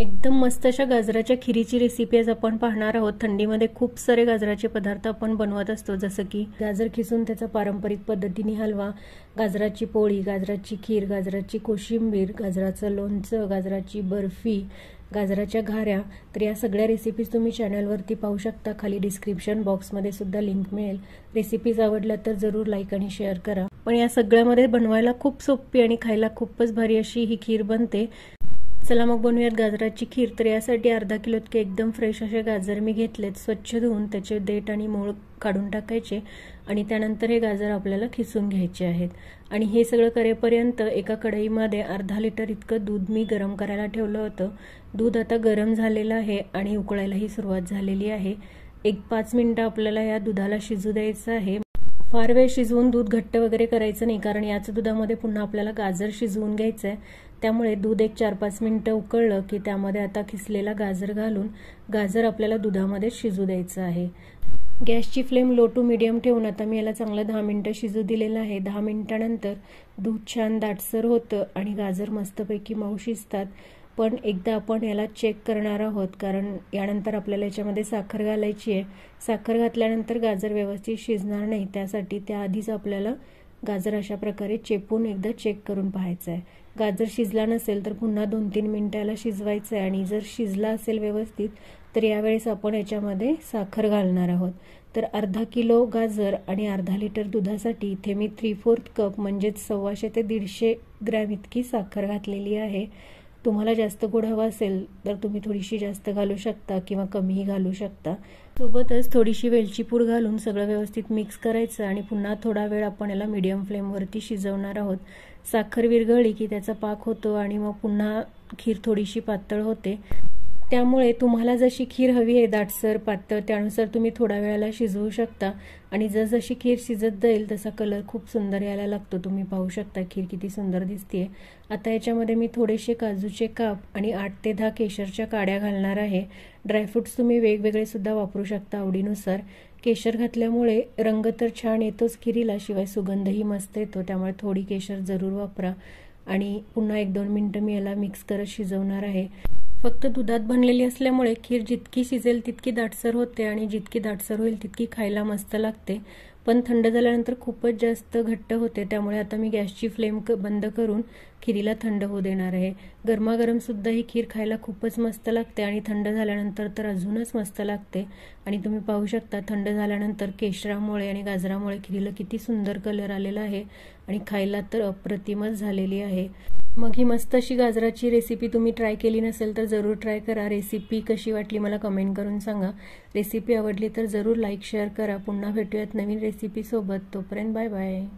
एकदम मस्त अशा गाजराच्या खिरीची रेसिपी आज आपण पाहणार आहोत. थंडीमध्ये खूप सारे गाजराचे पदार्थ आपण बनवत असतो जसं की गाजर खिसून त्याचा पारंपरिक पद्धतीने हलवा गाजराची पोळी गाजराची खीर गाजराची कोशिंबीर गाजराचं लोणचं गाजराची बर्फी गाजराच्या घाऱ्या. तर या सगळ्या रेसिपीज तुम्ही चॅनलवरती पाहू शकता. खाली डिस्क्रिप्शन बॉक्समध्ये सुद्धा लिंक मिळेल. रेसिपीज आवडल्या तर जरूर लाईक आणि शेअर करा. पण या सगळ्यामध्ये बनवायला खूप सोपी आणि खायला खूपच भारी अशी ही खीर बनते. चला मग बनवूयात गाजराची खीर. तर यासाठी अर्धा किलो इतके एकदम फ्रेश असे गाजर मी घेतलेत. स्वच्छ धुवून त्याचे देठ आणि मूळ काढून टाकायचे आणि त्यानंतर हे गाजर आपल्याला खिसून घ्यायचे आहेत. आणि हे सगळं करेपर्यंत एका कढईमध्ये अर्धा लिटर इतकं दूध मी गरम करायला ठेवलं होतं. दूध आता गरम झालेलं आहे आणि उकळायलाही सुरुवात झालेली आहे. एक पाच मिनटं आपल्याला या दुधाला शिजू द्यायचं आहे. फार वेळ शिजवून दूध घट्ट वगैरे करायचं नाही कारण याच दुधामध्ये पुन्हा आपल्याला गाजर शिजवून घ्यायचं आहे त्यामुळे दूध एक चार पाच मिनटं उकळलं की त्यामध्ये आता खिसलेला गाजर घालून गाजर आपल्याला दुधामध्ये शिजू द्यायचं आहे. गॅसची फ्लेम लो टू मिडियम ठेवून आता मी याला चांगलं दहा मिनटं शिजू दिलेलं आहे. दहा मिनिटानंतर दूध छान दाटसर होतं आणि गाजर मस्तपैकी मऊ शिजतात. पण एकदा आपण याला चेक करणार आहोत. कारण यानंतर आपल्याला याच्यामध्ये साखर घालायची आहे. साखर घातल्यानंतर गाजर व्यवस्थित शिजणार नाही. त्यासाठी त्याआधीच आपल्याला गाजर अशा प्रकारे चेपून एकदा चेक करून पाहायचं आहे. गाजर शिजला नसेल तर पुन्हा दोन तीन मिनिटाला शिजवायचं आहे. आणि जर शिजला असेल व्यवस्थित तर यावेळेस आपण याच्यामध्ये साखर घालणार आहोत. तर अर्धा किलो गाजर आणि अर्धा लिटर दुधासाठी इथे मी थ्री फोर्थ कप म्हणजेच सव्वाशे ते दीडशे ग्रॅम इतकी साखर घातलेली आहे. तुम्हाला जास्त गोड हवा असेल तर तुम्ही थोडीशी जास्त घालू शकता किंवा कमीही घालू शकता. सोबतच थोडीशी वेलची पूड घालून सगळं व्यवस्थित मिक्स करायचं आणि पुन्हा थोडा वेळ आपण याला मीडियम फ्लेमवरती शिजवणार आहोत. साखर विरघळली की त्याचा पाक होतो आणि मग पुन्हा खीर थोडीशी पातळ होते. त्यामुळे तुम्हाला जशी खीर हवी आहे दाटसर पातळ त्यानुसार तुम्ही थोड्या वेळाला शिजवू शकता. आणि जसजशी खीर शिजत जाईल तसा कलर खूप सुंदर यायला लागतो. तुम्ही पाहू शकता खीर किती सुंदर दिसते आता याच्यामध्ये मी थोडेसे काजूचे काप आणि आठ ते दहा केशरच्या काड्या घालणार आहे. ड्रायफ्रुट्स तुम्ही वेगवेगळे सुद्धा वापरू शकता आवडीनुसार. केशर घातल्यामुळे रंग तर छान येतोच खिरीला शिवाय सुगंधही मस्त येतो. त्यामुळे थोडी केशर जरूर वापरा. आणि पुन्हा एक दोन मिनटं मी याला मिक्स करत शिजवणार आहे. फक्त दुधात बनलेली असल्यामुळे खीर जितकी शिजेल तितकी दाटसर होते आणि जितकी दाटसर होईल तितकी खायला मस्त लागते. पण थंड झाल्यानंतर खूपच जास्त घट्ट होते त्यामुळे आता मी गॅसची फ्लेम क बंद करून खिरीला थंड होऊ देणार आहे. गरमागरम सुद्धा ही खीर खायला खूपच मस्त लागते आणि थंड झाल्यानंतर तर अजूनच मस्त लागते. आणि तुम्ही पाहू शकता थंड झाल्यानंतर केशरामुळे आणि गाजरामुळे खिरीला किती सुंदर कलर आलेला आहे आणि खायला तर अप्रतिमच झालेली आहे. मग ही मस्त अशी गाजराची रेसिपी तुम्ही ट्राय केली नसेल तर जरूर ट्राय करा. रेसिपी कशी वाटली मला कमेंट करून सांगा. रेसिपी आवडली तर जरूर लाईक शेअर करा. पुन्हा भेटूयात नवीन रेसिपीसोबत तोपर्यंत बाय बाय